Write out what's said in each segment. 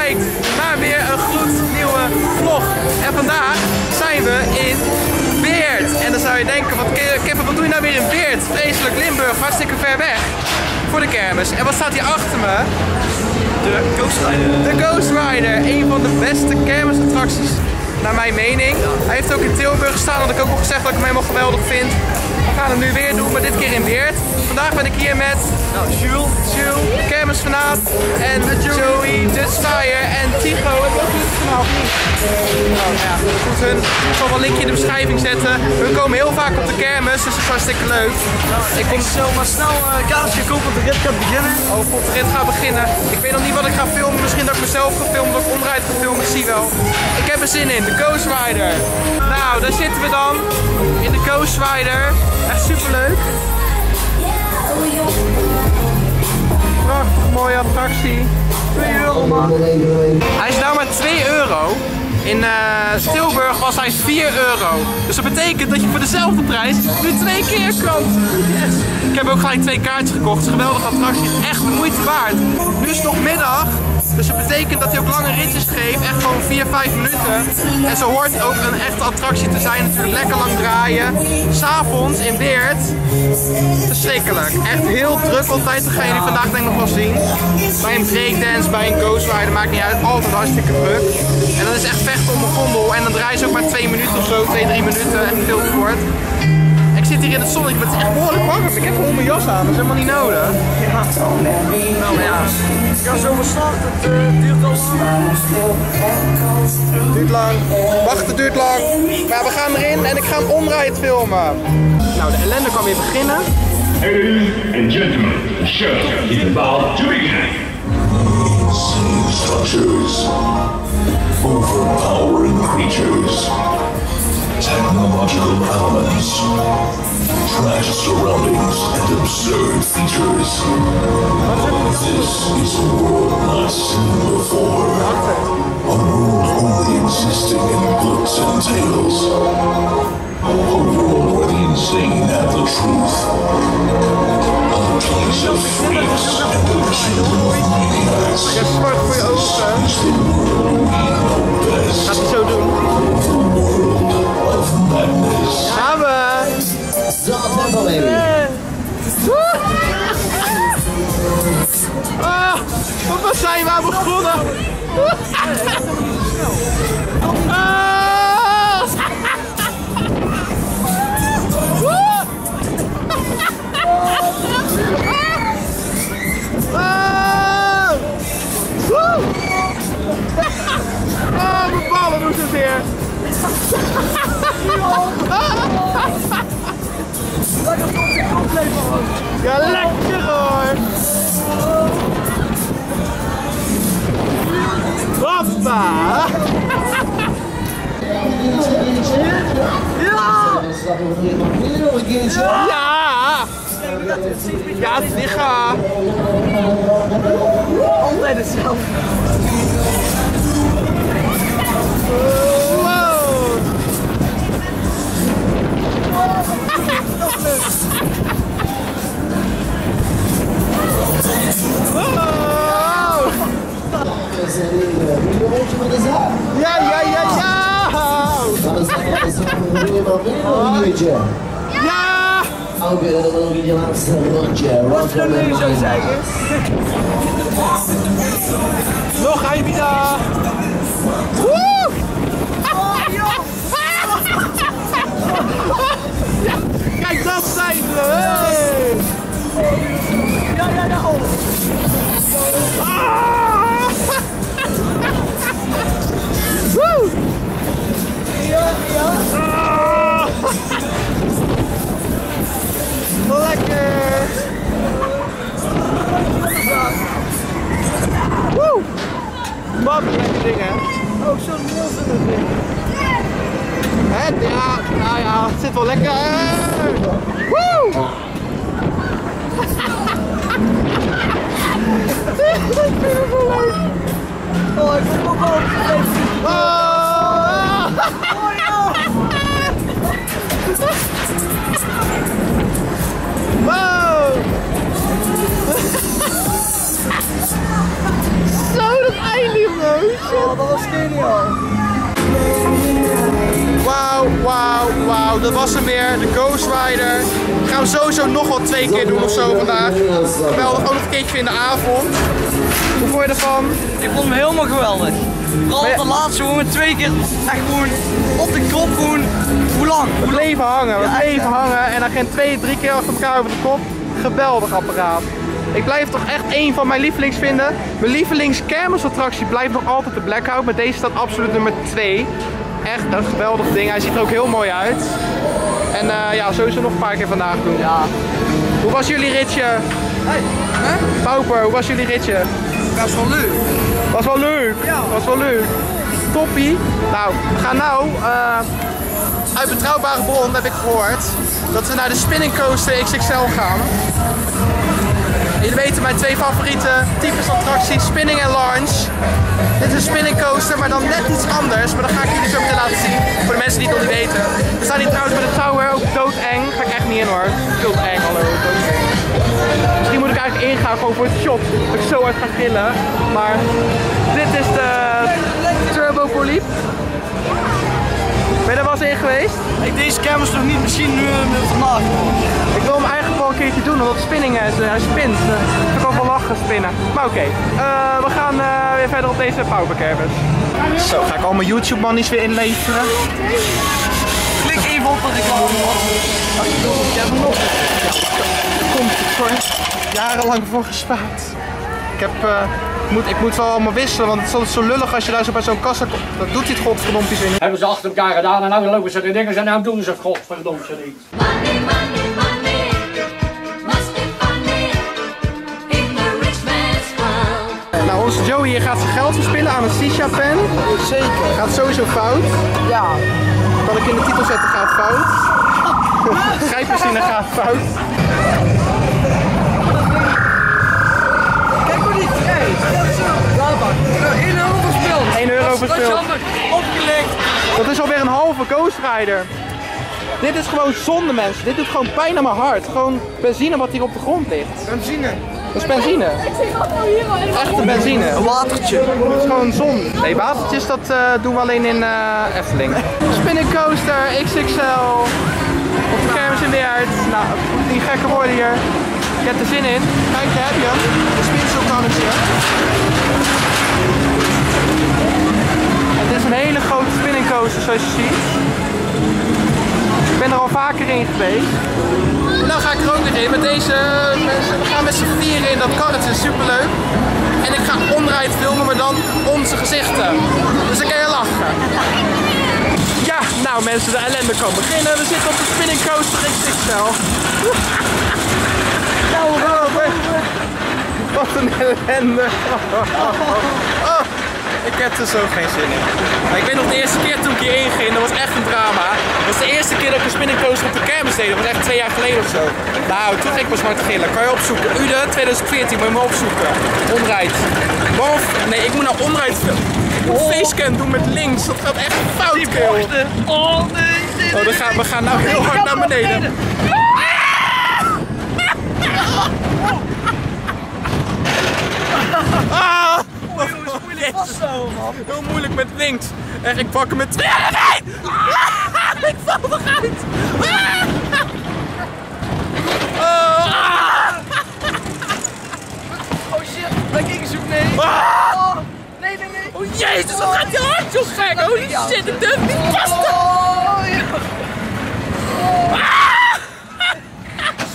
kijkt naar weer een gloednieuwe vlog. En vandaag zijn we in Weert. En dan zou je denken, wat, Kippen, wat doe je nou weer in Weert? Vreselijk Limburg, hartstikke ver weg voor de kermis. En wat staat hier achter me? De Ghost Rider. De Ghost Rider, een van de beste kermisattracties naar mijn mening. Hij heeft ook in Tilburg gestaan, had ik ook al gezegd dat ik hem helemaal geweldig vind. We gaan hem nu weer doen, maar dit keer in Weert. Vandaag ben ik hier met Nou, Jules. Jules, kermisfanaat en Joey, Fire en Tigo. Heb je ook niet? Nou ja, goed hun. Ik zal wel een linkje in de beschrijving zetten. We komen heel vaak op de kermis, dus dat is hartstikke leuk. Ik kom zo maar snel uh, kaartje kopen, want de rit gaat beginnen. Oh god, de rit gaat beginnen. Ik weet nog niet wat ik ga filmen. Misschien dat ik mezelf ga filmen, dat ik omrijd ga filmen. Ik zie wel. Ik heb er zin in, de Ghost Rider. Nou, daar zitten we dan. In de Ghost Rider. Echt super leuk. Prachtig mooie attractie. 2 euro. Hij is nou maar 2 euro. In uh, Tilburg was hij 4 euro. Dus dat betekent dat je voor dezelfde prijs nu twee keer. Yes. Ik heb ook gelijk twee kaartjes gekocht. Geweldige attractie. Echt de moeite waard. Nu is het nog middag. Dus dat betekent dat hij ook lange ritjes geeft. Echt gewoon 4, 5 minuten. En zo hoort ook een echte attractie te zijn. Natuurlijk lekker lang draaien. S'avonds in Weert. Verschrikkelijk. Echt heel druk altijd. Dat gaan jullie vandaag denk ik nog wel zien. Bij een breakdance, bij een ghost rider. Maakt niet uit. Altijd hartstikke druk. En dan is echt vechten om een gondel. En dan draaien ze ook maar 2 minuten of zo. 2, 3 minuten. Echt veel te kort. Ik zit hier in het zonnetje, maar het is echt behoorlijk warm. Ik heb gewoon mijn jas aan, dat is helemaal niet nodig. Ja. Nou maar ja. Ik ga zo maar starten, het uh, duurt al lang. Het duurt lang. Wacht, het duurt lang. Maar we gaan erin en ik ga hem omrijd filmen. Nou, de ellende kan weer beginnen. Ladies and gentlemen, the show is about to begin. Structures, overpowering creatures, technological elements, trash surroundings, and absurd features. This is a world not seen before. A world only existing in books and tales. A world where the insane have the truth. A place of freaks and a kingdom of maniacs. Ik heb zwart voor je ogen. Is the world we know best. Gaan we. Ah, wat zijn we begonnen? Ah! Ah! Ah, mijn ballen doen het weer. Ja, lekker hoor. Hoppa. Ja. Ja, sicher. Altijd hetzelfde. Wow. Ja, ja, ja, ja. Ja. Wat kunnen jullie zo zeggen? Nog een wieder. Woe. Ja, Kijk, dat zijn we. Hey. Ja, ja, ja. Oh. Ah. Woe. Ja, ja. Ah. Lekker. Woe. Wat lekker ding, hè? Oh, zo'n mond in het? Ja, nou ja, het zit wel lekker. Woe! Ik vind het wel leuk. Oh, ik ben ook al. Oh! Oh, ja. Wow! Zo, dat einde, man! was geniaal. Wauw, wauw, wauw. Dat was hem weer. De Ghost Rider. Gaan we sowieso nog wel twee keer doen of zo vandaag. Wel ook nog een keertje in de avond. Hoe vond je ervan? Ik vond hem helemaal geweldig. Vooral de laatste gewoon twee keer echt gewoon op de kop gewoon. Hoe lang? We bleven hangen, we bleven hangen en dan geen twee, drie keer achter elkaar over de kop. Geweldig apparaat. Ik blijf toch echt één van mijn lievelings vinden. Mijn lievelings kermisattractie blijft nog altijd de Blackout, maar deze staat absoluut nummer 2. Echt een geweldig ding, hij ziet er ook heel mooi uit. En eh, ja, sowieso nog een paar keer vandaag doen. Ja. Hoe was jullie ritje? Hey, hè? Pauper, hoe was jullie ritje? Dat is wel leuk. Was wel leuk. Ja. Was wel leuk. Toppie. Nou, we gaan nou eh, uit betrouwbare bron heb ik gehoord dat we naar de Spinning Coaster XXL gaan. Jullie weten mijn twee favoriete types attracties, Spinning en Launch. Dit is een spinning coaster, maar dan net iets anders. Maar dat ga ik jullie zo meteen laten zien. Voor de mensen die het nog niet weten. We staan hier trouwens bij de tower, ook doodeng. Ga ik echt niet in hoor. Veel te eng, hallo. doodeng. Misschien moet ik eigenlijk ingaan gewoon voor het shot. Dat ik zo hard ga gillen. Maar dit is de Turbo Polyp. Ben je er wel eens in geweest? Ik deze kermis nog niet, misschien nu eh, vandaag. Ik wil hem eigenlijk wel een keertje doen, omdat het spinning is. eh, Hij spint. Eh, Ik kan wel lachen spinnen. Maar oké, we gaan weer verder op deze powerkermis. Zo, ga ik al mijn YouTube manies weer inleveren. Klik even op de reclame. Ik heb hem nog. Komt het voor jarenlang voor gespaard. Ik heb, eh, moet, ik moet wel allemaal wisselen, want het is altijd zo lullig als je daar zo bij zo'n kassa komt. Dat doet hij het godverdompjes niet. Hebben ze achter elkaar gedaan en nu lopen ze de dingen en nou doen ze het godverdomme ze niet. Money, money, money, must be funny in the rich man's world. Nou, onze Joey hier gaat zijn geld verspillen aan een Sisha-pen. Zeker. Gaat sowieso fout. Ja. Kan ik in de titel zetten, gaat fout. Schrijfmachine gaat fout. 1 euro verspeeld. 1 euro Dat is- Dat is verspeeld. jammer. Opgelikt. Dat is alweer een halve Ghost Rider. Dit is gewoon zonde mensen. Dit doet gewoon pijn aan mijn hart. Gewoon benzine wat hier op de grond ligt. Benzine. Dat is benzine. Echte benzine. Een watertje. Dat is gewoon zonde. Nee, watertjes dat eh, doen we alleen in eh Efteling. Spinning Coaster XXL. Op de kermis in Weert. Nou, niet gekker worden hier. Je hebt er zin in. Kijk, daar heb je hem. De Het is een hele grote spinning coaster zoals je ziet. Ik ben er al vaker in geweest. Nou ga ik er ook weer in met deze mensen. We gaan met z'n vieren in dat karretje, superleuk. En ik ga omrijd filmen, maar dan onze gezichten. Dus dan kan je lachen. Ja, nou mensen, de ellende kan beginnen. We zitten op de spinning coaster XXL. Nou, Robert. Wat een ellende. Oh, ik heb er zo geen zin in. Maar ik weet nog de eerste keer toen ik hierheen ging, dat was echt een drama. Dat was de eerste keer dat ik een spinning coaster op de kermis deed. Dat was echt twee jaar geleden of zo. Nou, toen ging ik pas hard gillen. Kan je opzoeken. Ude 2014, moet je me opzoeken. Omrijd. Bof, nee, ik moet nou omrijd filmen. Ik moet facecam doen met links. Dat gaat echt fout. Oh, nee. nee, Oh, dan gaan, we gaan nou heel hard naar beneden. Ah! Vasthouden, man. Heel moeilijk met links. En ik pak hem met twee. Nee! Ah, ik val eruit. Ah! Ah! Oh shit. Daar ging zoek. Nee. Ah! Oh. Nee, nee, nee. Oh jezus, wat gaat je hart zo gek? Holy shit, ik durf niet vast te... Oh, ja.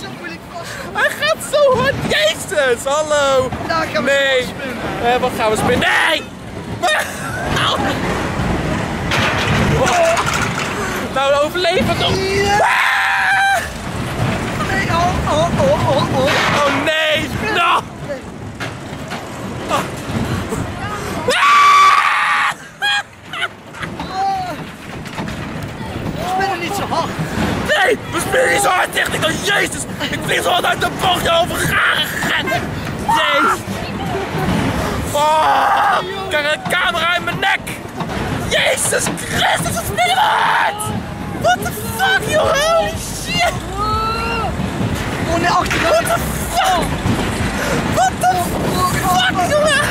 Zo moeilijk vast. Hij zo hard. Jezus, hallo. Daar gaan we Nee. spinnen. Eh, wat gaan we spinnen? Nee! Au. Nou, overleef het toch. Ah! Nee, oh, oh, oh, oh, oh. Oh nee! No! Spinnen niet zo hard. Nee! We spelen niet zo hard tegen ik dan Jezus! Ik vlieg zo hard uit de bocht over garen Jezus! Oh! Ik krijg een camera in mijn nek! Jezus Christus, speel je hard! What the fuck, joh! Holy shit! Oh nee, achteruit. What the fuck? What the fuck, jongen!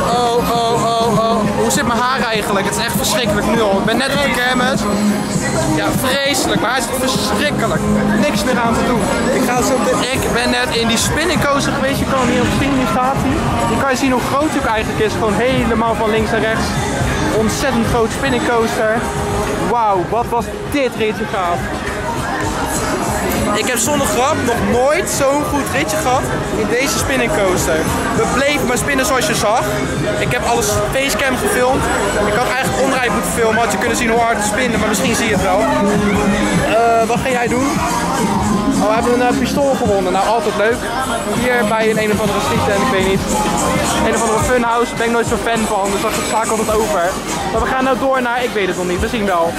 Oh, oh, oh, oh. Hoe zit mijn haar eigenlijk? Het is echt verschrikkelijk nu al. Ik ben net op de kermis. Ja, vreselijk. Maar hij is verschrikkelijk. Niks meer aan te doen. Ik, ga zo ik ben net in die spinningcoaster geweest. Je kan hier op zien. Hier staat hij. Je kan zien hoe groot hij ook eigenlijk is. Gewoon helemaal van links naar rechts. Ontzettend groot spinningcoaster. Wauw, wat was dit ritje gaaf. Ik heb zonder grap nog nooit zo'n goed ritje gehad in deze spinning coaster. We bleven maar spinnen zoals je zag. Ik heb alles facecam gefilmd. Ik had eigenlijk omrijd moeten filmen, had je kunnen zien hoe hard het spinnen, maar misschien zie je het wel. Eh, wat ga jij doen? Oh, we hebben een eh, pistool gewonnen. Nou, altijd leuk. Hier bij een een of andere schieten en ik weet niet. Een of andere funhouse, daar ben ik nooit zo fan van, dus dat ik altijd over. Maar we gaan nou door naar, ik weet het nog niet, we zien wel.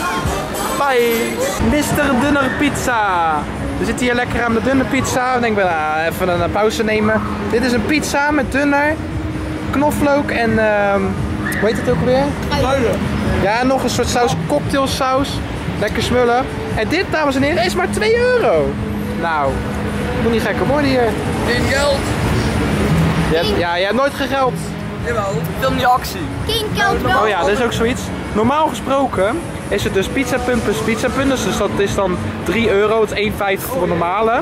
Bye! Mr. Dunner Pizza. We zitten hier lekker aan de dunne pizza. Ik denk, we nou, even een pauze nemen. Dit is een pizza met dunner, knoflook en ehm hoe heet het ook alweer? Ja, nog een soort saus, cocktailsaus. Lekker smullen. En dit, dames en heren, is maar 2 euro. Nou, moet niet gekker worden hier. Geen geld. Je hebt, ja, je hebt nooit gegeld. Jawel, film die actie. Geen geld wel. Oh ja, dat is ook zoiets. Normaal gesproken is het dus pizza pumpus pizza punters. Dus dat is dan 3 euro. Het is 1,50 voor een normale.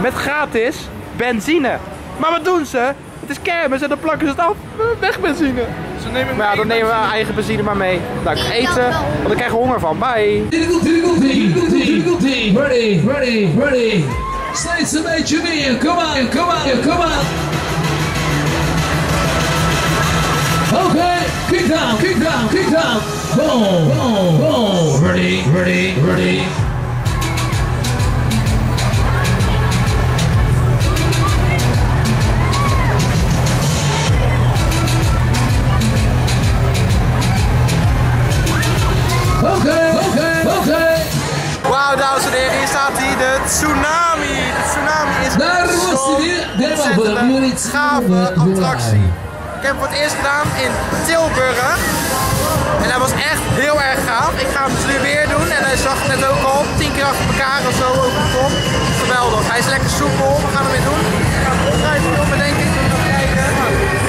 Met gratis benzine. Maar wat doen ze? Het is kermis en dan plakken ze het af. Weg benzine. Ze nemen Maar ja, dan nemen we eigen benzine maar mee. Nou, eten, want ik krijg er honger van. Bye. Difficulty, difficulty, difficulty. Ready, ready, ready. Steeds een beetje meer. Come on, come on, come on. Okay, kick down, kick down, kick down. Boom, boom, boom. Ready, ready, ready. Okay, okay, okay. Wauw, dames en heren, hier staat hij, de tsunami. De tsunami is Daar hij zo'n weer. Ontzettende weer. Iets gave attractie. Ik heb het eerst gedaan in Tilburg. En dat was echt heel erg gaaf. Ik ga hem dus nu weer doen. En hij zag het net ook al, tien keer achter elkaar of zo over de top. Geweldig. Hij is lekker soepel. We gaan hem weer doen. Ik ga hem denk ik.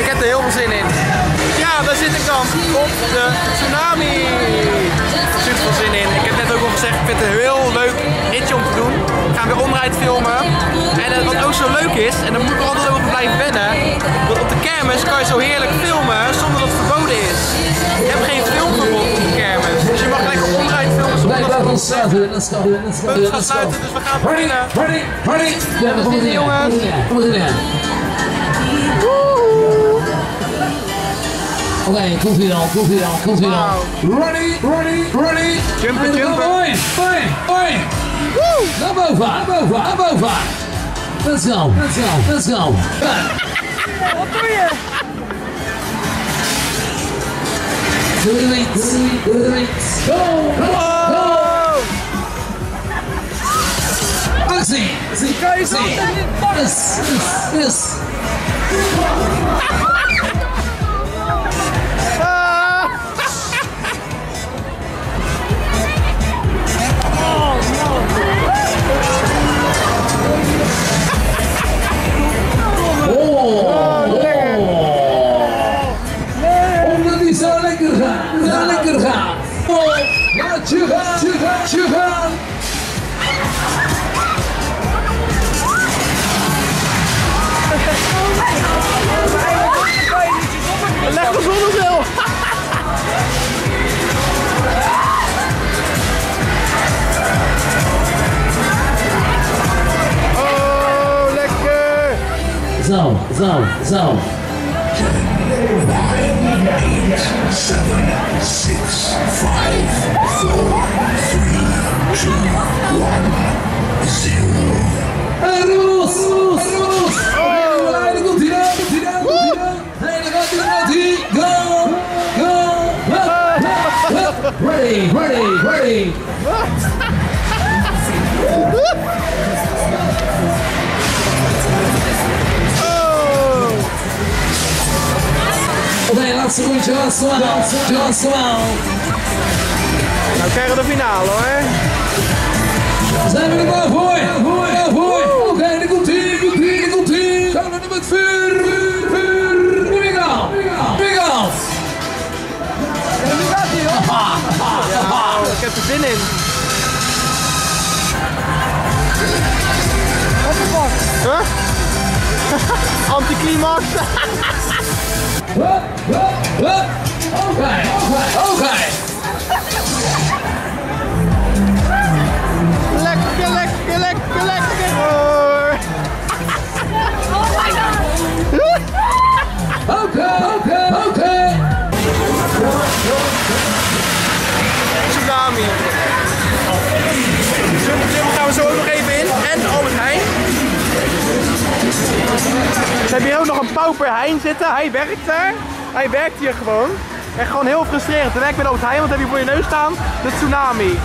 Ik heb er heel veel zin in. Ja, daar zit ik dan. Op de tsunami. Super veel zin in. Ik heb net ook al gezegd, ik vind het een heel leuk ritje om te doen. We gaan weer omrijd filmen. En eh, wat ook zo leuk is, en daar moet ik altijd over blijven wennen. Want op de kermis kan je zo heerlijk filmen zonder dat het verboden is. Je hebt geen filmverbod op de kermis. Dus je mag lekker omrijd filmen zonder dat het verboden is. Punt gaat sluiten, dus we gaan Ready, beginnen. ready, ready. Jongens. Naar boven, naar boven, naar boven. Let's go, let's go, let's go. Wat doe je? Doe de wind, doe de wind. Go, go, go. Actie, actie, actie. Yes, yes, yes. Anticlimax. Oké, oké. lekker, lekker, lekker, lekker hoor. Oké, oké, oké. Tsunami. Jumbo gaan we zo nog even Ze hebben hier ook nog een pauper Heijn zitten. Hij werkt daar. Hij werkt hier gewoon. En gewoon heel frustrerend. Te werken met Albert Heijn, want heb je voor je neus staan de tsunami.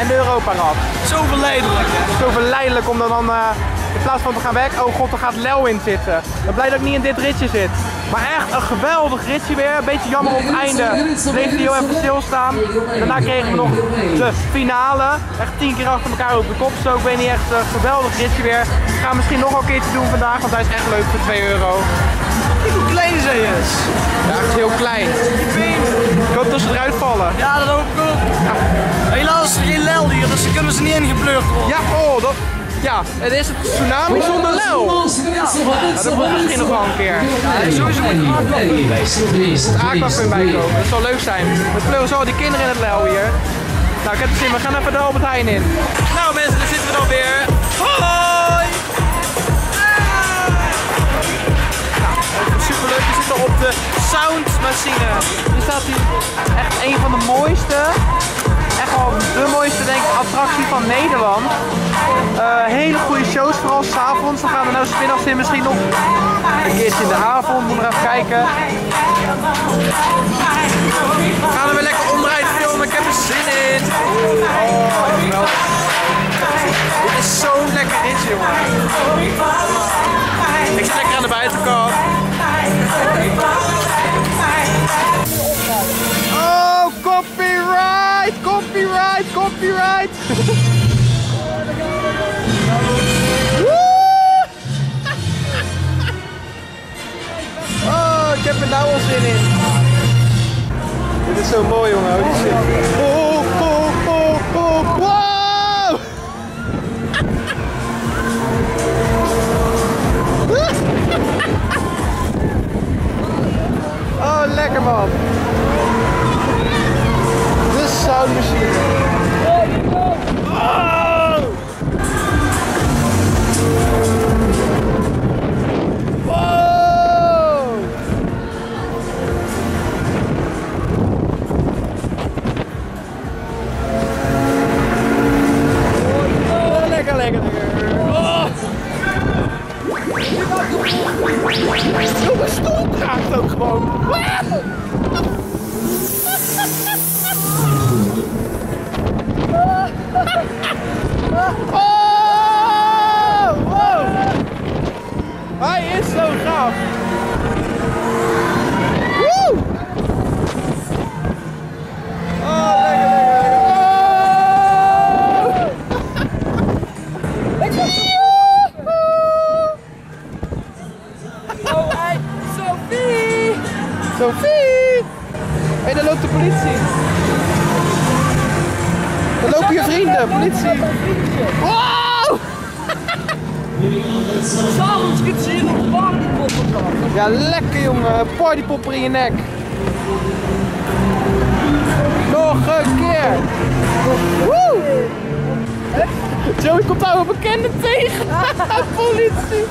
En de Europa-rad. Zo verleidelijk. hè. Zo verleidelijk om dan, dan eh, in plaats van te gaan werken, oh god, er gaat Lel in zitten. Ik ben blij dat ik niet in dit ritje zit. Maar echt een geweldig ritje weer. Een beetje jammer op het einde. Bleef hij heel even stilstaan. Daarna kregen we nog de finale. Echt tien keer achter elkaar op de kop. Zo, ik weet niet echt een geweldig ritje weer. Ik ga hem misschien nog wel een keertje doen vandaag, want hij is echt leuk voor 2 euro. Kijk hoe klein zij is. Ja, echt heel klein. Ik hoop dat ze eruit vallen. Ja, dat hoop ik ook. Helaas is er geen lel hier, dus dan kunnen ze niet ingepleurd worden. Ja, oh, dat... Ja, het is het tsunami zonder Lel. Ja, dat misschien nog wel een keer. sowieso moet er aqua bij komen. Dat zal leuk zijn. We pleuren zo die kinderen in het lel hier. Nou, ik heb het zin. We gaan even de Albert Heijn in. Nou mensen, daar zitten we dan weer. Hoi! Superleuk. We zitten op de soundmachine. Hier staat hier echt een van de mooiste, echt wel de mooiste denk ik, attractie van Nederland. Eh, shows, vooral s'avonds. We gaan er nou smiddags in misschien nog een keertje in de avond. Moet nog even kijken. We gaan er weer lekker onderuit filmen. Ik heb er zin in. Oh. Dit is zo'n lekker ritje, jongen. Ik zit lekker aan de buitenkant. Oh, copyright, copyright, copyright. heb er nou al zin in. Dit is zo mooi, jongen. Oh, oh, oh, oh, wow! Oh, lekker man. De soundmachine. Oh! Mijn stoel draagt ook gewoon. Oh! Wow! Hij is zo gaaf. Partypopper in je nek. Nog een keer. Woe! Joey komt een bekende tegen. Politie.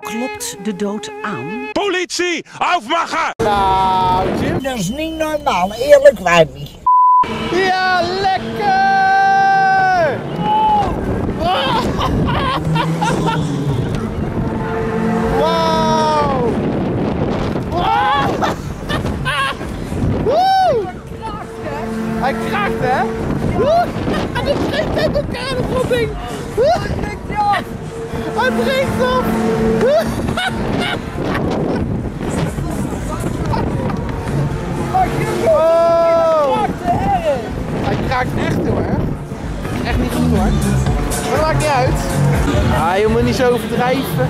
Klopt de dood aan? Politie, aufmachen! Nou, Jim. Dat is niet normaal, eerlijk niet. Ja, lekker! Hij kraakt, hè? Woe! Hij breekt uit elkaar, dat rot ding! Hij breekt af! Oh! Hij kraakt echt erg. Echt niet goed hoor. Maar dat maakt niet uit. Ah, je moet niet zo overdrijven.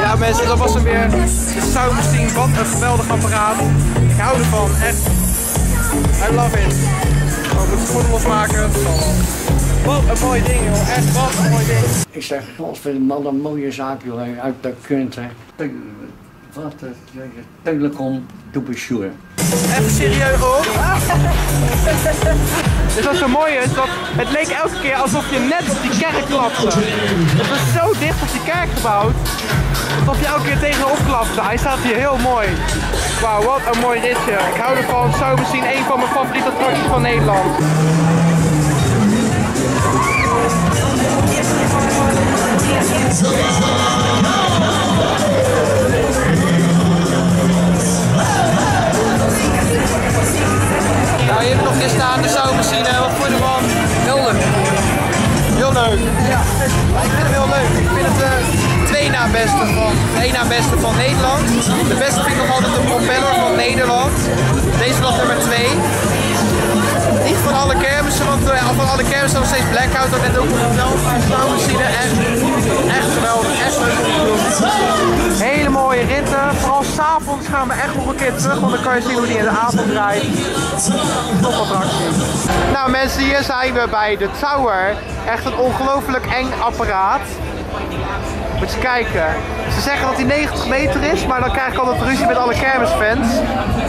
Ja mensen, dat was hem weer. De Soundmachine, wat een geweldig apparaat. Ik hou ervan, echt. I love it. Ik moet schoenen losmaken. Het zal wel. Wat een mooi ding joh. Echt wat een mooi ding. Ik zeg, godverdomme, wat een mooie zaak, joh, uit de kunt, hè. Wat een telecom to be sure. Even serieus op. Dus wat zo mooi is, dat het leek elke keer alsof je net op die kerk klapte. Het was zo dicht op die kerk gebouwd, alsof je elke keer tegenop klapte. Hij staat hier heel mooi. Wauw, wat een mooi ritje. Ik hou ervan, zo misschien een van mijn favoriete attracties van Nederland. Nou, je hebt nog hier staan de zoutmachine. Wat vond je ervan? Heel leuk. Heel leuk. Ja, ik vind het heel leuk. Ik vind het de twee na beste van, na beste van Nederland. De beste vind ik nog altijd de propeller van Nederland. Deze was nummer 2. Niet van alle kermissen, want eh, van alle kermissen nog steeds Blackout. Dat net ook wel. Maar zoutmachine echt, echt geweldig. Echt. Hele mooie ritten. Vooral s'avonds gaan we echt nog een keer terug, want dan kan je zien hoe die in de avond rijdt. Top attractie. Nou mensen, hier zijn we bij de Tower. Echt een ongelooflijk eng apparaat. Moet je kijken. Ze zeggen dat hij 90 meter is, maar dan krijg ik altijd ruzie met alle kermisfans.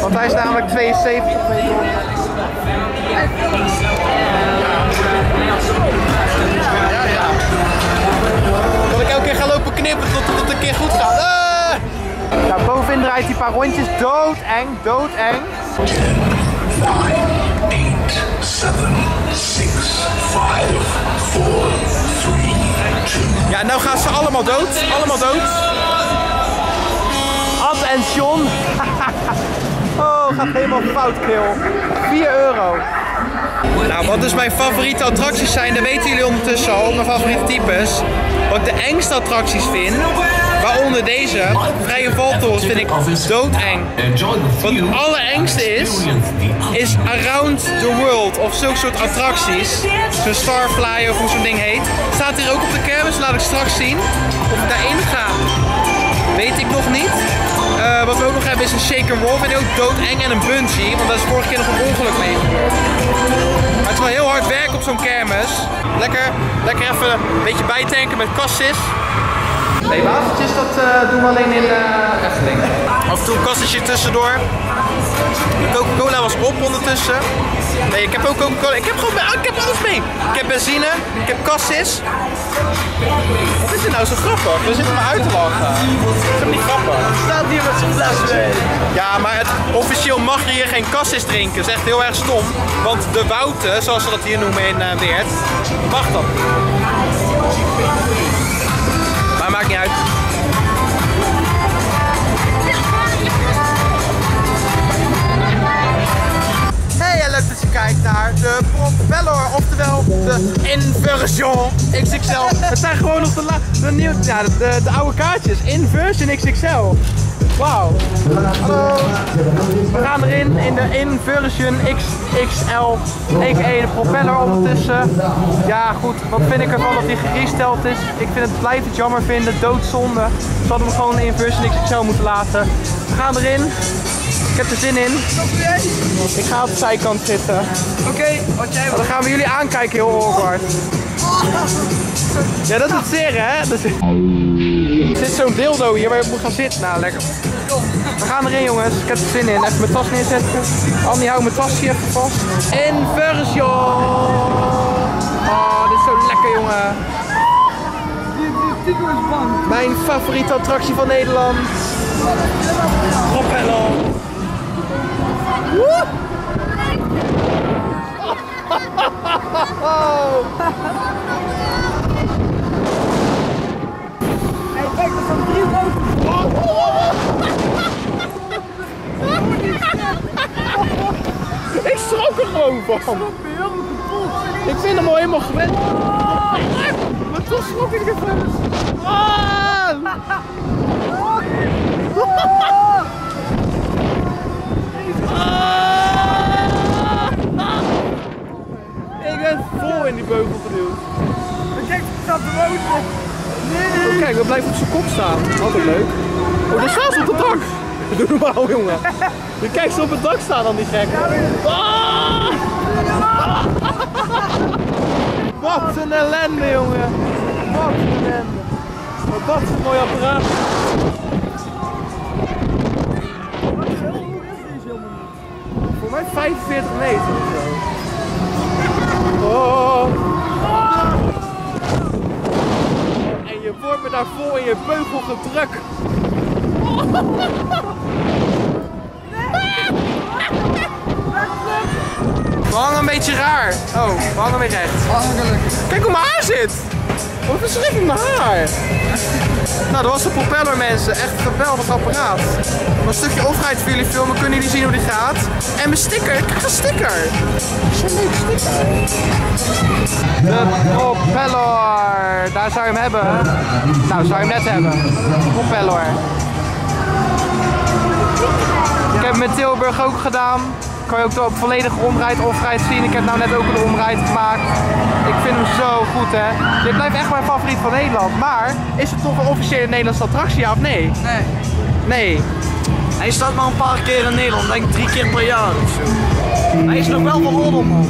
Want hij is namelijk 72 meter. Ja, ja. Dat ik elke keer ga lopen knippen tot het een keer goed gaat. Ah! Nou, bovenin draait hij een paar rondjes. Doodeng, doodeng. 7, 6, 5, 4, 3, 2, Ja, nou gaan ze allemaal dood. Allemaal dood. Attention. oh, gaat helemaal fout, Kil. 4 euro. Nou, wat dus mijn favoriete attracties zijn, dat weten jullie ondertussen al. Mijn favoriete types. Wat ik de engste attracties vind, waaronder deze, Vrije Valtorens, vind ik doodeng. Wat het allerengste is, is Around the World of zulke soort attracties. Zo'n Starfly of hoe zo'n ding heet. Staat hier ook op de kermis, laat ik straks zien of ik daarin ga. Weet ik nog niet. Eh, wat we ook nog hebben is een shake and roll. Vind ook doodeng en een bungee. Want daar is vorige keer nog een ongeluk mee. Maar het is wel heel hard werken op zo'n kermis. Lekker, lekker even een beetje bijtanken met kassis. Nee, wafeltjes dat eh, doen we alleen in uh, Efteling. Af en toe een kassetje tussendoor. De Coca-Cola was op ondertussen. Nee, ik heb ook Coca-Cola. Ik heb gewoon ik heb alles mee. Ik heb benzine, ik heb kassis. Wat is dit nou zo grappig? We zitten maar uit te lachen. Dat is toch niet grappig? Staat hier met zijn fles mee. Ja, maar het, officieel mag je hier geen kassis drinken. Dat is echt heel erg stom. Want de wouten, zoals ze dat hier noemen in eh, Weert, mag dat niet. Maar maakt niet uit. Hey, en leuk dat je kijkt naar de propeller, oftewel de Inversion XXL. Het zijn gewoon nog de, la- de, ja, de, de, de oude kaartjes. Inversion XXL. Wauw. Hallo. We gaan erin in de Inversion XXL. A.k.a. de propeller ondertussen. Ja goed, wat vind ik ervan dat hij geresteld is? Ik vind het blijf het jammer vinden, doodzonde. Ze hadden hem gewoon in Inversion XXL moeten laten. We gaan erin. Ik heb er zin in. Ik ga op de zijkant zitten. Oké, wat jij dan gaan we jullie aankijken heel awkward. Ja, dat doet zeer hè? Is... Er zit zo'n dildo hier waar je op moet gaan zitten. Nou, lekker. We gaan erin jongens. Ik heb er zin in. Even mijn tas neerzetten. Annie, hou mijn tas hier even vast. Inversion! Oh, dit is zo lekker jongen. Mijn favoriete attractie van Nederland. Woe! Ik schrok er gewoon van. Ik vind hem al helemaal gewend. Maar toch schrok ik ervan. Ah! Ik ben vol in die beugel geduwd. Kijk, staat er rood op. Oh, kijk, dat blijft op zijn kop staan. Altijd leuk. Oh, daar staat ze op het dak. Doe normaal, jongen. Je kijkt ze op het dak staan dan die gek. Ah! Wat een ellende, jongen. Wat een ellende. Wat dat is een mooi apparaat. Voor mij 45 meter of zo. Oh. En je wordt me daar vol in je beugel gedrukt. We hangen een beetje raar. Oh, we hangen weer recht. Kijk hoe mijn haar zit. Wat een verschrikkelijk mijn haar. Nou, dat was de propeller mensen. Echt een geweldig apparaat. Een stukje offheid voor jullie filmen. Kunnen jullie zien hoe die gaat. En mijn sticker. Ik krijg een sticker. Zo'n leuk sticker. De propeller. Daar zou je hem hebben. Nou, zou je hem net hebben. Propeller. Ik heb in Tilburg ook gedaan. Kan je ook de volledige omrijd offrijd zien. Ik heb nou net ook een omrijd gemaakt. Ik vind hem zo goed hè. Dit blijft echt mijn favoriet van Nederland. Maar is het toch een officiële Nederlandse attractie ja of nee? Nee. Nee. Hij staat maar een paar keer in Nederland, denk ik drie keer per jaar of zo. Hij is nog wel van Olderman.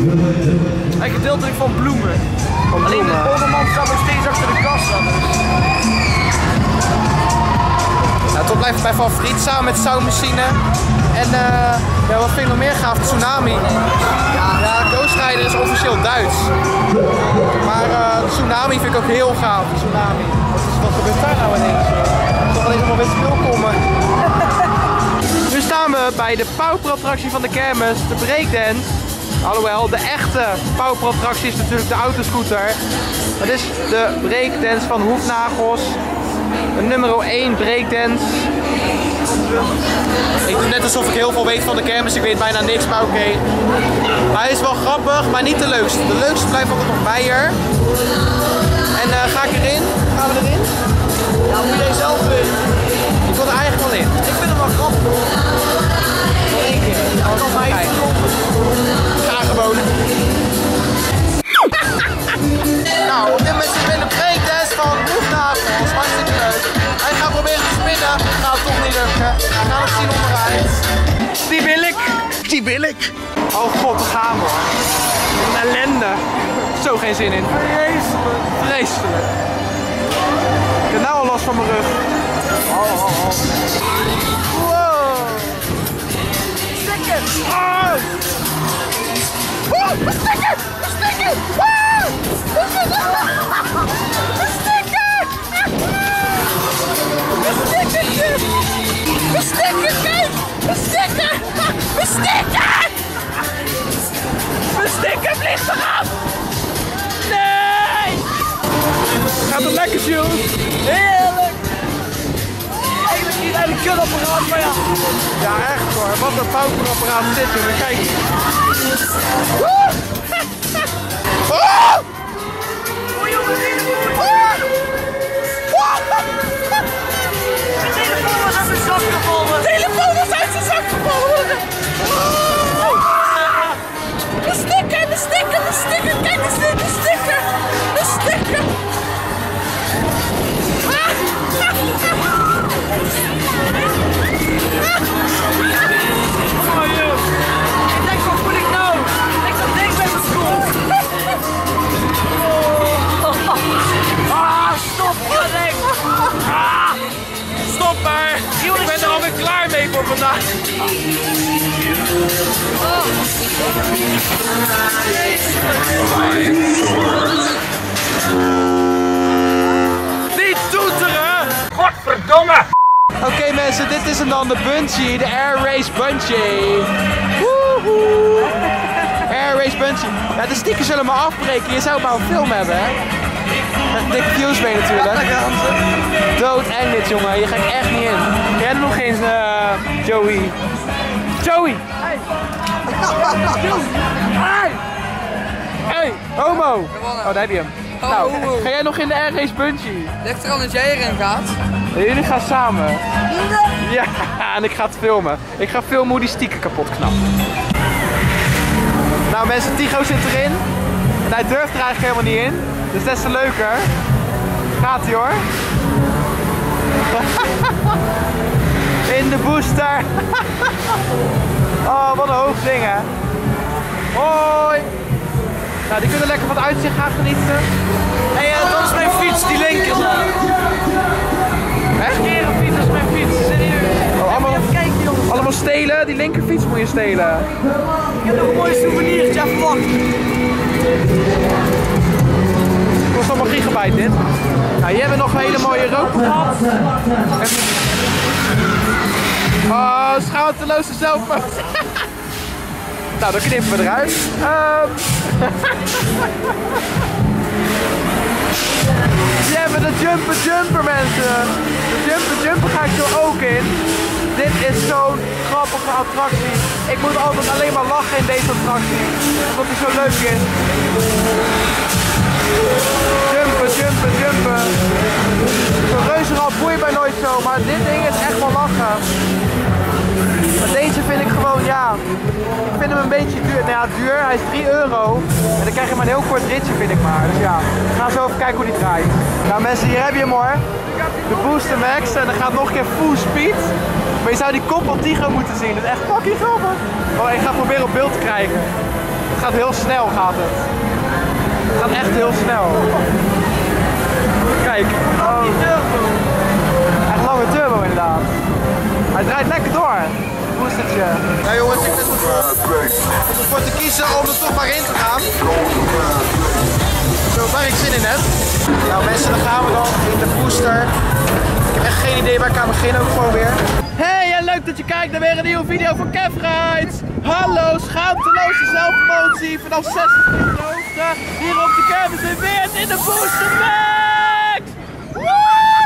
Hij gedeeltelijk van Bloemen. Alleen de Olderman staat nog steeds achter de kassa. Dus. Toch blijft mijn favoriet samen met Soundmachine. En eh, ja, wat vind ik nog meer gaaf? Tsunami. Ja, is officieel Duits. Maar eh, Tsunami vind ik ook heel gaaf. Tsunami. Wat, gebeurt daar nou ineens? Ik zal wel eens nog weer speel komen. Nu staan we bij de pauperattractie van de kermis, de breakdance. Alhoewel, de echte pauperattractie is natuurlijk de autoscooter. Dat is de breakdance van Hoefnagels. Nummer 1 breakdance. Ik doe net alsof ik heel veel weet van de kermis. Ik weet bijna niks, maar oké. Hij is wel grappig, maar niet de leukste. De leukste blijft altijd nog Meijer. En eh, ga ik erin? Gaan we erin? Ja, moet jij zelf weten. Ik wil er eigenlijk wel in. Ik vind hem wel grappig. Nog één keer. Ga gewoon. Nou, op dit moment zitten we in de breakdance van Hoefnagels. Hartstikke leuk. Hij gaat proberen te spinnen. Nou, toch niet lukken. We gaan het zien onderuit. Die wil ik. Die wil ik. Oh god, daar gaan we. Een ellende. Zo geen zin in. Vreselijk. Vreselijk. Ik heb nou al last van mijn rug. Oh, oh, oh. Wow. Stikken! Oh! We stikken! We stikken! Woe! We stikken! We stikken! We stikken! We! Kijk! We stikken! We! We eraf! Nee! Gaat het lekker, Jules? Heerlijk! Eigenlijk niet uit een maar ja. Ja, echt hoor. Wat een pauwerapparaat zit er. Kijk. Woe! Stikken, we stikken, we stikken. Kijk, we stikken. Godverdomme. Oké mensen, dit is hem dan de bungee, de Air Race Bungee. Woehoe. Air Race Bungee. Ja, de stickers zullen maar afbreken. Je zou maar een film hebben, hè? Met dikke views mee natuurlijk. Dood eng dit, jongen. Hier ga ik echt niet in. Jij nog eens, eh Joey. Joey! Hey! Hey, homo! Oh, daar heb je hem. Nou, ga jij nog in de Air Race Bungee? Ligt er al dat jij erin gaat? Jullie gaan samen. Ja, en ik ga het filmen. Ik ga filmen hoe die sticker kapot knapt. Nou mensen, Tigo zit erin. En hij durft er eigenlijk helemaal niet in. Dus des te leuker. Gaat hij hoor. In de booster. Oh, wat een hoog ding hè. Hoi. Nou, die kunnen lekker van het uitzicht gaan genieten. Hé, hey, dat is mijn fiets, die linker Hè? Keren fiets. Serieus. Oh, allemaal, Even kijken jongens. allemaal stelen? Die linkerfiets moet je stelen. Ik heb nog een mooi souvenirtje, even wachten. Kost allemaal gigabyte dit. Nou, hier hebben we nog een hele mooie rookpad. Oh, schaamteloze zelfmoord. nou, dan knippen we eruit. Ehm. Hier hebben de Jumper Jumper mensen. De Jumper Jumper ga ik zo ook in. Dit is zo'n grappige attractie. Ik moet altijd alleen maar lachen in deze attractie. Omdat hij zo leuk is. Jumpen, jumpen, jumpen. Zo'n reuzenrad boeit mij nooit zo, maar dit ding is echt wel lachen. Deze vind ik gewoon, ja, ik vind hem een beetje duur. Nou ja, duur, hij is 3 euro. En dan krijg je maar een heel kort ritje, vind ik maar. Dus ja, we gaan zo even kijken hoe die draait. Nou mensen, hier heb je hem hoor. De Booster Max en dan gaat nog een keer full speed. Maar je zou die kop van Tigo moeten zien, dat is echt fucking grappig. Oh, ik ga proberen op beeld te krijgen. Het gaat heel snel, gaat het. Het gaat echt heel snel. Kijk. Oh. Echt lange turbo inderdaad. Hij draait lekker door. Boostertje. Ja jongens, ik zit ervoor te kiezen om er toch maar in te gaan. Zo, waar ik zin in heb. Nou mensen, dan gaan we dan in de booster. Ik heb echt geen idee, maar ik kan begin ook gewoon weer. Hey, en leuk dat je kijkt naar weer een nieuwe video van Kev Rides. Hallo, schaamteloze zelfpromotie vanaf 60 meter hoogte. Hier op de campus in Weert in de Booster Max. Woehoe!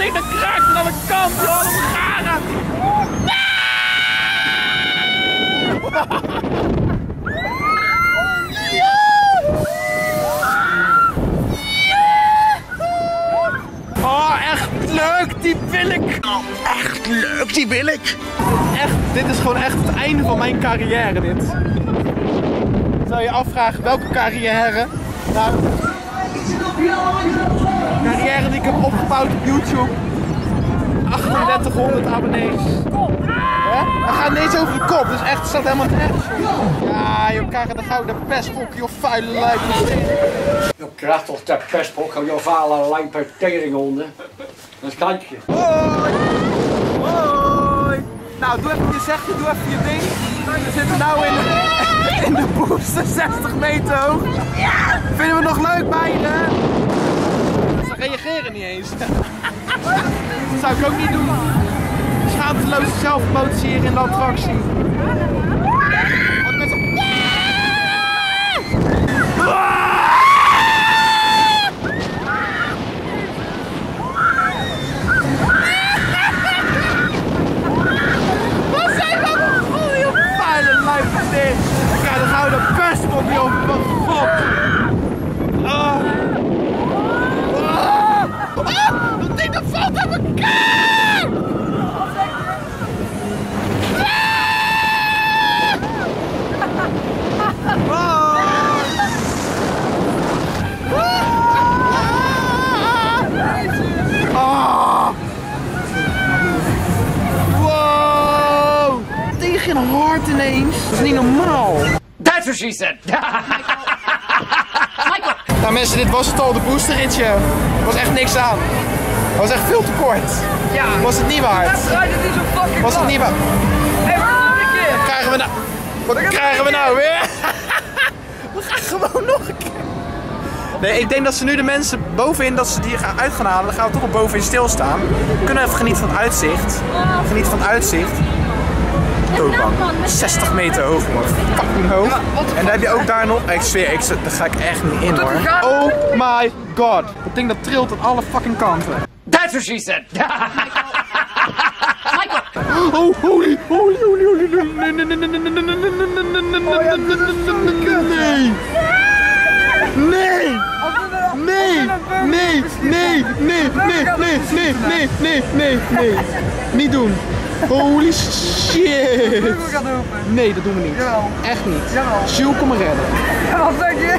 Wow, en dat ding dat kraakt aan alle kanten, joh, dat is garen. Oh, echt leuk, die wil ik. Oh, echt leuk, die wil ik. Echt, dit is gewoon echt het einde van mijn carrière, dit. Zou je afvragen welke carrière? Nou, carrière die ik heb opgebouwd op YouTube. 3800 abonnees. We gaan niet eens over de kop, dus echt, het staat helemaal nergens. Ja, je krijgt de gouden pestpok, joh, vuile lijp. Je krijgt toch de pestpok je vale lijpe teringhonden. Dat kan je. Hoi! Hoi! Nou, doe even je zegje, doe even je ding. We zitten nou in de, in de booster 60 meter hoog. Vinden we nog leuk, meiden? Ze reageren niet eens. Dat zou ik ook niet doen. Schaamteloze zelfpromotie hier in de attractie. Want met op je op mijn god. Ah. Ah. Ah, Dat ding dat valt aan elkaar! Ah. Wow! Tegen een hart ineens. Dat is niet normaal. What she said. Nou mensen, dit was het al, de boosterritje. Er was echt niks aan. Het was echt veel te kort. Ja. Was het niet waard? Draait het niet zo fucking Was het niet waard? Hé, een. Wat krijgen we nou? Wat krijgen we nou weer? We gaan gewoon nog een keer. Nee, ik denk dat ze nu de mensen bovenin, dat ze die gaan uit gaan halen. Dan gaan we toch wel bovenin stilstaan. We kunnen even genieten van het uitzicht. Genieten van het uitzicht. Doodbang. 60 meter hoog, man. Fucking hoog. En dan heb je ook daar nog... Ik zweer, ik, daar ga ik echt niet in, hoor. Oh my god. Dat ding dat trilt aan alle fucking kanten. That's what she said. Oh, holy, holy, holy, holy, nee, nee, nee, nee, nee, nee, nee, nee, nee, nee, nee, nee, nee, nee, Holy shit! Dat. Nee, dat doen we niet. Jawel. Echt niet. Jawel. Jules, kom maar redden. Wat zeg je?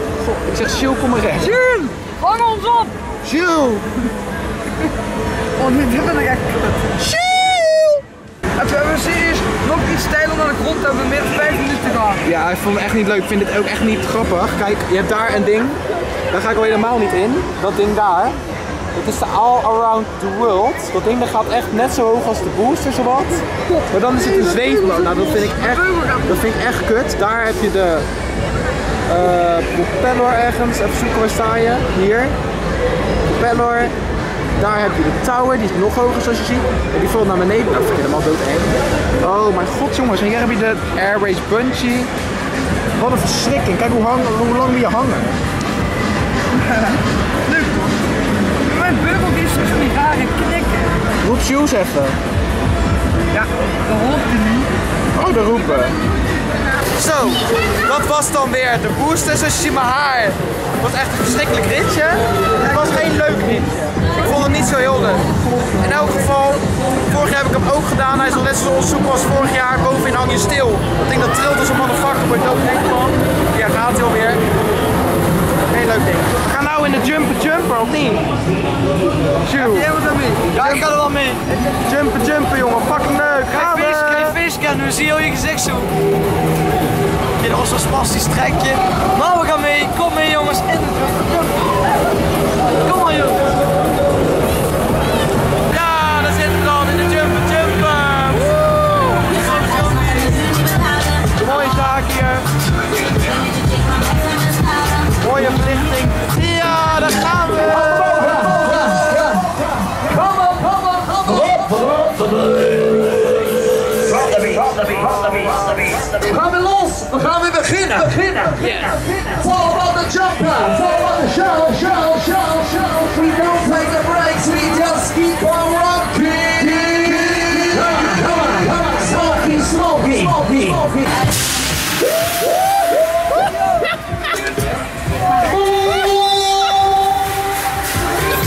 Ik zeg Jules, kom maar redden. Jules, hang ons op! Jules! Oh nu dit ben ik echt kut. Jules! En hebben we serieus nog iets teilen naar de grond, hebben we meer dan 5 minuten gehad. Ja, ik vond het echt niet leuk. Ik vind het ook echt niet grappig. Kijk, je hebt daar een ding. Daar ga ik al helemaal niet in. Dat ding daar. Dat is de All Around the World. Dat ding gaat echt net zo hoog als de booster zowat. Maar dan is het een zweefmotor. Nou, dat vind ik echt, dat vind ik echt kut. Daar heb je de eh, propeller ergens. Even zoeken, waar sta je? Hier. Propeller. Daar heb je de tower, die is nog hoger zoals je ziet. En die valt naar beneden. Nou, vind ik helemaal doodeng. Oh mijn god jongens, en hier heb je de Airways Bungee. Wat een verschrikking. Kijk hoe, hang, hoe lang die hangen. Rare knikken. Roep Shoes even. Ja, dat hoort hij niet. Oh, de roepen. Zo, dat was dan weer de booster. Je mijn haar. Het was echt een verschrikkelijk ritje. Het was geen leuk ritje. Ik vond het niet zo heel leuk. In elk geval, vorig jaar heb ik hem ook gedaan. Hij is al net zo onzoek als vorig jaar. Bovenin hang je stil. Dat ding dat trilt als een motherfucker. Word je doodheen van. Ja, gaat hij alweer. Geen leuk ding. We gaan nou in de jumper jumper, of niet? Tjoe. Jij moet mee. Ja, ik ga er wel mee. Jumper jumper, jongen. Fucking leuk. Gaan we. vis, kijk, vis, kijk, nu zie je al je gezicht zo. Was zo'n spastisch trekje. Maar we gaan mee. Kom mee, jongens. In de jumper jumper. Kom maar, jongens. Gaan weer beginnen. Beginnen. It's all about the jumper. About the show, show, show, show. We don't take the breaks. We just keep on rocking. Come on, come on, come on. Smoky, smoky, smoky.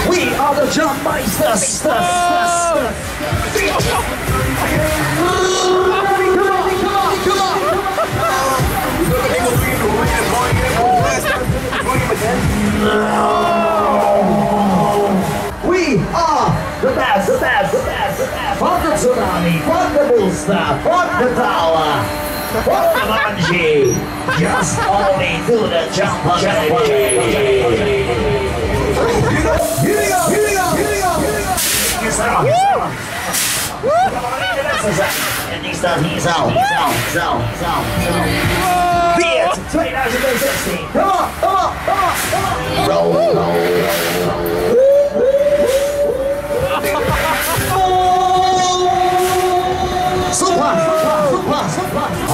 We are the jump meisters. The booster, fuck the tower, fuck the bungee. Just only do the jump, jump, Here we go, here we go, here we go, here we go. Come on, En die staat hier zo, zo, zo, zo, zo. Beert 2016. Come on, come on, come on, come on. Roll, roll, roll. Super, super, super.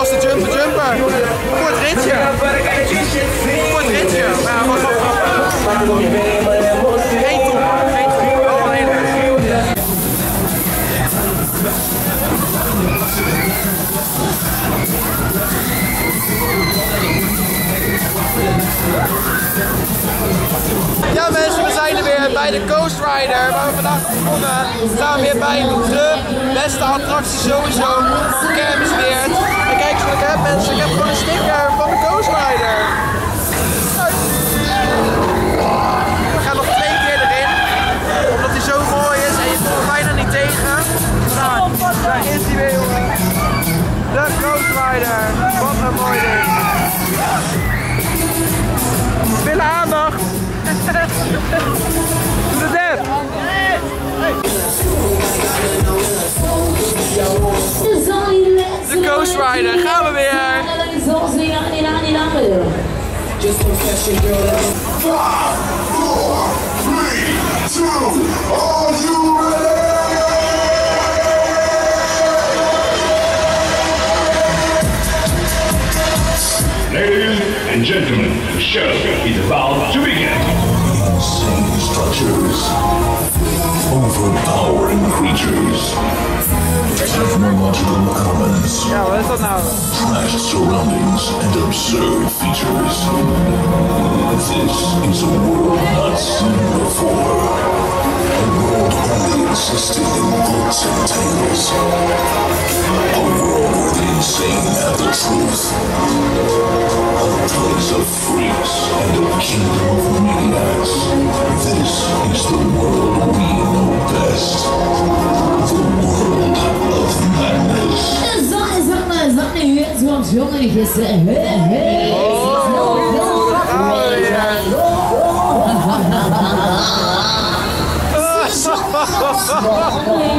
Was de jumper jumper. Kort ritje. Kort ritje. Maar was wel grappig. Geen geen erg. Ja mensen, we zijn er weer bij de Ghost Rider, waar we vandaag begonnen. We staan weer bij de beste attractie sowieso Kermisweert. Ik heb mensen, ik heb gewoon een sticker van de Ghost Rider. We gaan nog twee keer erin, omdat hij zo mooi is en je komt bijna niet tegen. Nou, daar is hij weer jongen. De Ghost Rider, wat een mooi ding. We aandacht. Doe de dep. De Ghost Rider, gaan we weer. Ladies and gentlemen, the show is about to begin. Insane structures, overpowering creatures, Technological elements, is dat nou? trashed surroundings, and absurd features. This is a world not seen before. A world only existing in books and tales. A world where the insane have the truth. A place of freaks and a kingdom of maniacs. This is the world we know best. The world of madness. Exato,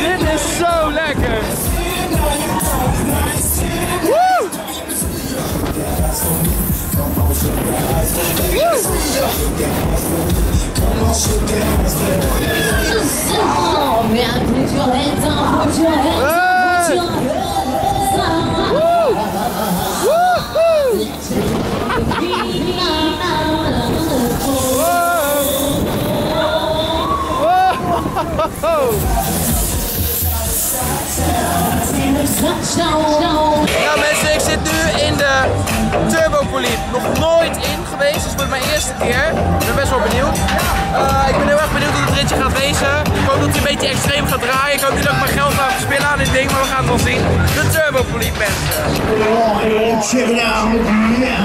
dit is zo lekker! Ja mensen, ik zit nu in de Nog nooit in geweest, dus wordt mijn eerste keer. Ik ben best wel benieuwd. Eh, ik ben heel erg benieuwd hoe het ritje gaat wezen. Ik hoop dat hij een beetje extreem gaat draaien. Ik hoop niet dat ik mijn geld ga verspillen aan dit ding, maar we gaan het wel zien. De Turbopoliep mensen. Check it out.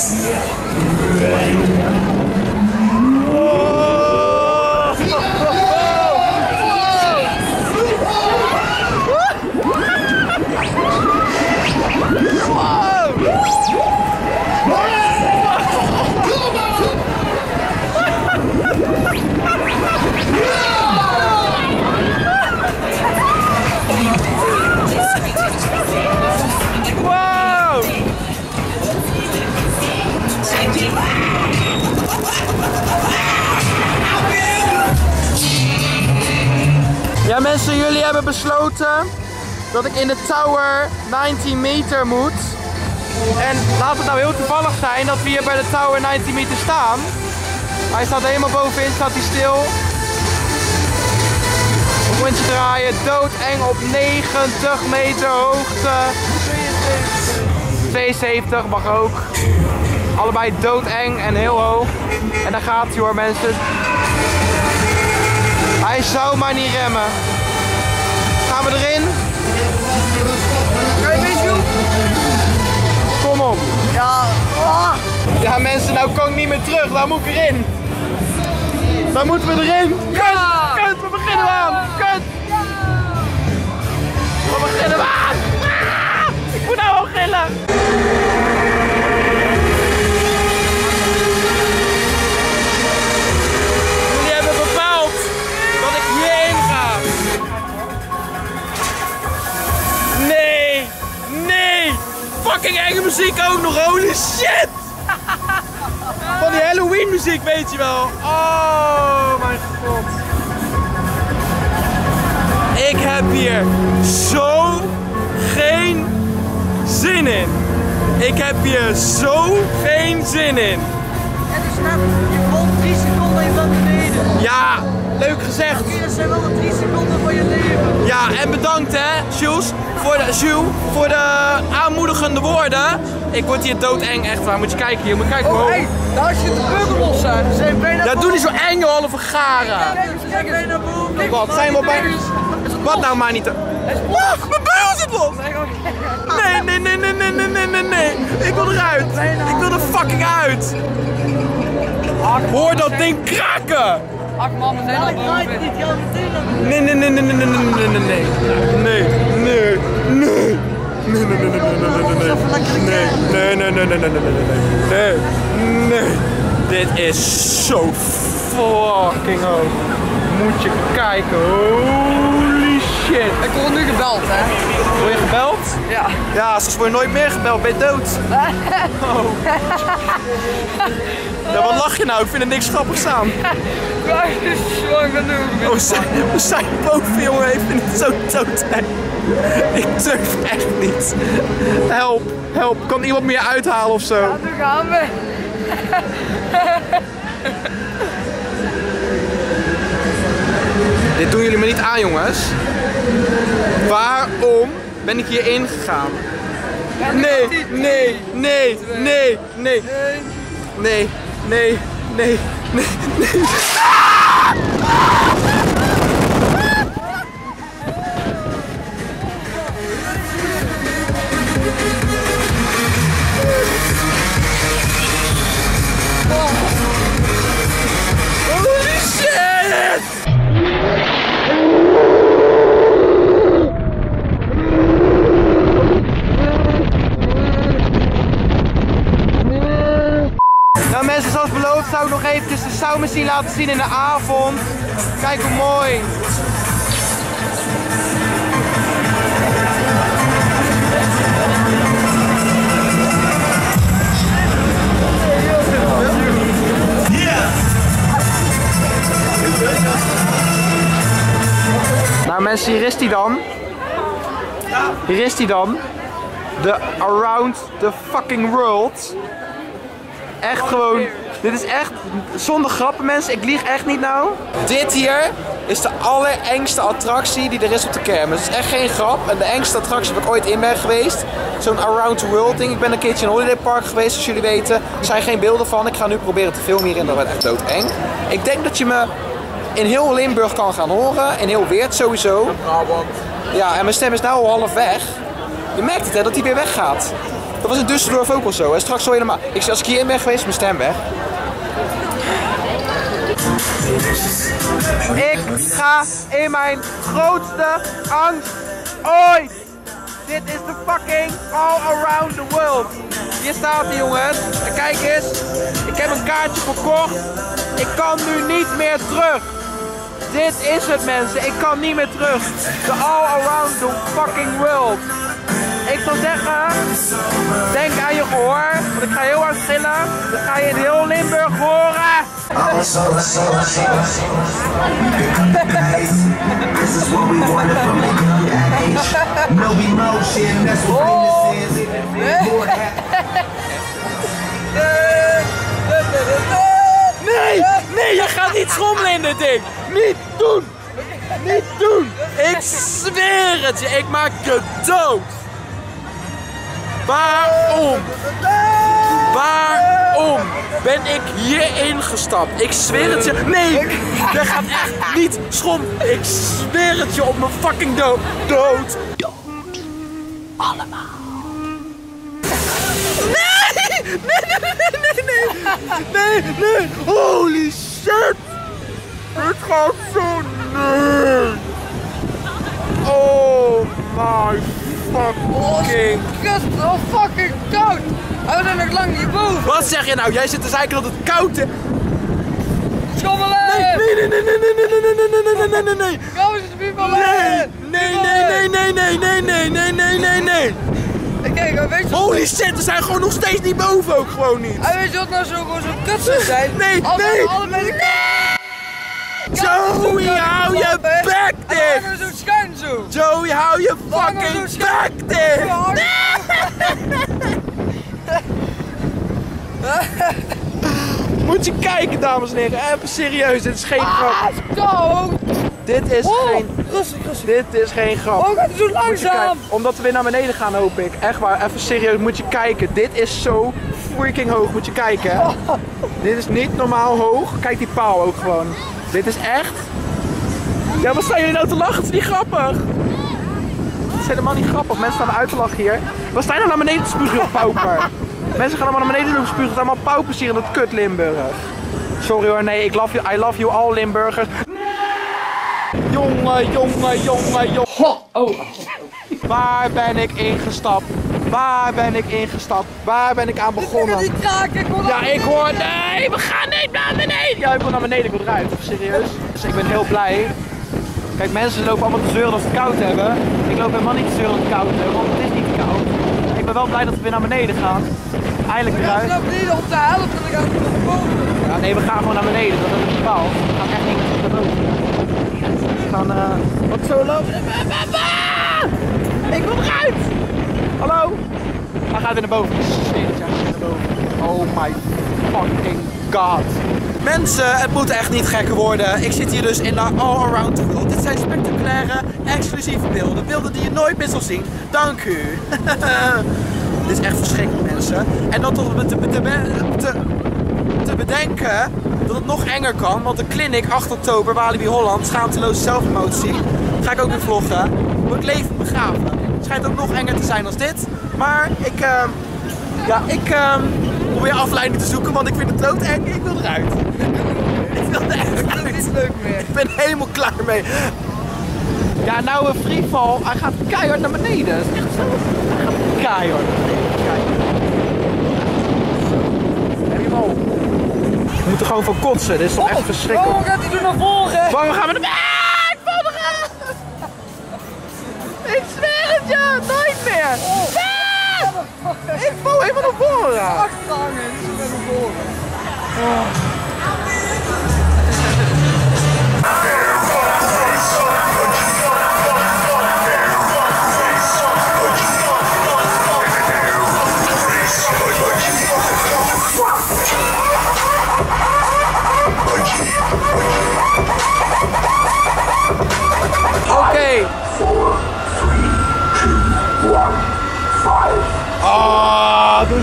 Yes. Hebben besloten dat ik in de tower 19 meter moet. En laat het nou heel toevallig zijn dat we hier bij de tower 19 meter staan. Hij staat helemaal bovenin, staat hij stil. Een rondje draaien, doodeng op 90 meter hoogte. 72 mag ook. Allebei doodeng en heel hoog. En daar gaat hij hoor mensen. Hij zou maar niet remmen. We erin? Kan je? Kom op. Ja. Ah. Ja mensen, nou kan ik niet meer terug. Waar moet ik erin? Waar moeten we erin? Kut! Kut, we beginnen aan! Kut! We beginnen aan! Ah! Ik moet Oh, gillen! Fucking enge muziek ook nog, holy shit! Van die Halloween muziek, weet je wel. Oh, mijn god. Ik heb hier zo geen zin in. Ik heb hier zo geen zin in. Het is net, je valt drie seconden in dat beneden. Ja, leuk gezegd. Oké, dat zijn wel de drie seconden van je leven. Ja, en bedankt hè, Jules, voor de, Jules, voor de aanmoedigende woorden. Ik word hier doodeng, echt waar. Moet je kijken hier, moet je kijken. Oh, hey, daar zit de burgerlos zijn bijna Ja, doe niet zo eng, halve garen. Kijk eens, kijk eens. Wat, zijn we bij... Wat nou maar niet te... Wacht, mijn beul zit los! Nee, nee, nee, nee, nee, nee, nee, nee, nee. Ik wil eruit. Ik wil er fucking uit. Hoor dat ding kraken. Ach man, we zijn al boven. Nee, nee, nee, nee, nee, nee, nee, nee, nee, nee. Nee, nee, nee. Nee, nee, nee, nee, nee, nee, nee, nee. Nee, nee, nee, nee, nee, nee, nee, nee, nee. Nee. Dit is zo fucking hoog. Moet je kijken. Holy shit. Ik word nu gebeld, hè? Word je gebeld? Ja. Ja, straks word je nooit meer gebeld. Ben je dood? Oh. Ja, wat lach je nou? Ik vind er niks grappigs aan. Ja, ik ben nu Oh, we zijn, boven, jongen. Ik vind het zo doodeng. Ik durf echt niet. Help, help. Kan iemand meer uithalen of zo? Nu gaan we. Dit doen jullie me niet aan, jongens. Waarom ben ik hierin gegaan? Nee, nee, nee, nee, nee. Nee, nee, nee, nee, nee. Zou ik nog eventjes de soundmachine laten zien in de avond. Kijk hoe mooi. Nou mensen, hier is die dan. Hier is die dan. De Around the Fucking World. Echt gewoon, dit is echt, zonder grappen mensen, ik lieg echt niet nou. Dit hier is de allerengste attractie die er is op de kermis. Het is echt geen grap. En de engste attractie waar ik ooit in ben geweest. Zo'n Around the World ding. Ik ben een keertje in een Holiday Park geweest, zoals jullie weten. Er zijn geen beelden van. Ik ga nu proberen te filmen hierin. Dat wordt echt doodeng. Ik denk dat je me in heel Limburg kan gaan horen. In heel Weert sowieso. Ja, en mijn stem is nou al half weg. Je merkt het hè, dat hij weer weggaat. Dat was in Düsseldorf ook al zo. Hè. Straks zo helemaal. Ik, als ik hierin ben geweest, mijn stem weg. Ik ga in mijn grootste angst ooit. Dit is de fucking all around the world. Hier staat hij jongens. En kijk eens. Ik heb een kaartje verkocht. Ik kan nu niet meer terug. Dit is het mensen. Ik kan niet meer terug. The all around the fucking world. Ik zou zeggen, denk aan je gehoor. Want ik ga heel hard gillen. Dan ga je in heel Limburg horen. This is what we wanted from a young age. No emotion, that's what this is. Nee, nee, je gaat niet schommelen in dit ding. Niet doen. Niet doen. Ik zweer het je, ik maak je dood. Waarom? Waarom ben ik hierin gestapt? Ik zweer het je. Nee, je gaat echt niet schommelen. Ik zweer het je op mijn fucking dood. Dood. Nee! Nee, nee, nee, nee, nee! Nee, nee! Holy shit! Het gaat zo... Nee! Oh my fucking... Kut, oh fucking koud. Oh, we zijn nog lang hierboven. Wat zeg je nou? Jij zit te zeiken dat het koud is. Schommelen! Nee, nee, nee, nee, nee, nee, nee, nee, nee, nee, nee, nee, nee. Kom eens, piemelen! Nee, nee, nee, nee, nee, nee, nee, nee, nee, nee, nee. Kijk, weet je wat... Holy shit, we zijn gewoon nog steeds niet boven ook gewoon niet. En weet je wat nou zo, gewoon zo kut zou zijn? Nee, we nee, allebei de Joey, hou je bek We zo schuin zo. Joey, hou je fucking bek dicht! Moet je kijken, dames en heren. Even serieus, dit is geen grap. Koud! Dit is Oh, geen... rustig, rustig. Dit is geen grap. Oh, gaat zo langzaam? Omdat we weer naar beneden gaan, hoop ik. Echt waar, even serieus, moet je kijken. Dit is zo freaking hoog, moet je kijken. Dit is niet normaal hoog. Kijk die paal ook gewoon. Dit is echt... Ja, wat staan jullie nou te lachen? Het is niet grappig. Het is helemaal niet grappig. Mensen staan uit te lachen hier. Wat sta je nou naar beneden te spugen, pauper? Mensen gaan allemaal naar beneden lopen spugen. Het zijn allemaal paupers hier in dat kut Limburg. Sorry hoor, nee, ik love you, I love you all Limburgers. Jongen, jongen, jongen, jongen. Ho, oh. Waar ben ik ingestapt? Waar ben ik ingestapt? Waar ben ik aan begonnen? Ik wil Ja, ik hoor. Nee, we gaan niet naar beneden! Ja, ik wil naar beneden, ik wil eruit. Serieus. Dus ik ben heel blij. Kijk, mensen lopen allemaal te zeuren dat ze het koud hebben. Ik loop helemaal niet te zeuren dat het koud hebben, want het is niet koud. Ik ben wel blij dat we weer naar beneden gaan. Eindelijk weer uit. naar beneden op de helft en dan gaan we naar boven. Ja, nee, we gaan gewoon naar beneden, dat ik bepaald. We gaan echt niet naar boven. We gaan, eh, wat zo lopen. Ik wil eruit! Hallo? Hij gaat weer naar boven. Steentje, hij gaat weer naar boven. Oh my fucking god. Mensen, het moet echt niet gekker worden. Ik zit hier dus in de All Around World. Dit zijn spectaculaire, exclusieve beelden. Beelden die je nooit meer zal zien. Dank u. Dit is echt verschrikkelijk, mensen. En dan tot te, te, te, te bedenken dat het nog enger kan. Want de clinic 8 oktober, Walibi Holland, schaamteloze zelfpromotie. Ga ik ook weer vloggen. Wordt leven begraven. Het schijnt ook nog enger te zijn als dit. Maar ik, ehm, ja, ik ehm, probeer afleiding te zoeken, want ik vind het doodeng. Ik wil eruit. ik wil er echt uit. Het is leuk meer. Ik ben helemaal klaar mee. Ja, nou een freefall. Hij gaat keihard naar beneden. Is echt zo. Hij gaat keihard naar beneden. Kijk. Heb je hem al? We moeten gewoon van kotsen. Dit is toch echt verschrikkelijk. Oh, gaat hij doen naar voren? Waarom gaan we naar beneden? Ah, ik val eruit! Ik zweer het je, nooit meer! Ah! Ik val helemaal naar voren! Achterhangen, dus naar voren.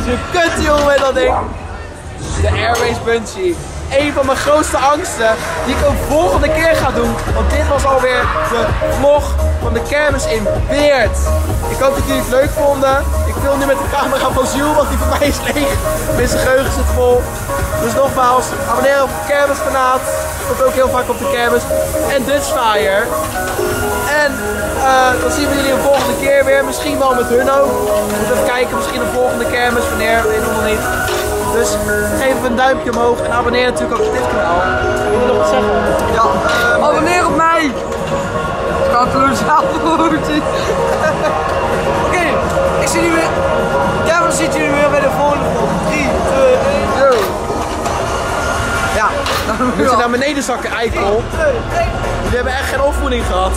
Ze kut jongen met dat ding. De Airways Bungee. Een van mijn grootste angsten die ik ook volgende keer ga doen. Want dit was alweer de vlog van de kermis in Weert. Ik hoop dat jullie het leuk vonden. Ik film nu met de camera van Jules, want die van mij is leeg. Mijn geheugen zit vol. Dus nogmaals, abonneer op het kermiskanaal. Komt ook heel vaak op de kermis. En Dutch Fire. En eh, dan zien we jullie een volgende keer weer. Misschien wel met hun ook. Moet even kijken, misschien een volgende kermis. Wanneer, weet ik nog niet. Dus geef even een duimpje omhoog en abonneer natuurlijk ook op dit kanaal. Wil je nog wat zeggen? Ja, abonneer op mij! Schaamteloze zelfpromotie. Oké, ik zie jullie weer. Ja, dan ziet jullie weer bij de volgende vlog. 3, 2, 1, go! Ja, dan Moet je naar beneden zakken, eikel. Jullie hebben echt geen opvoeding gehad.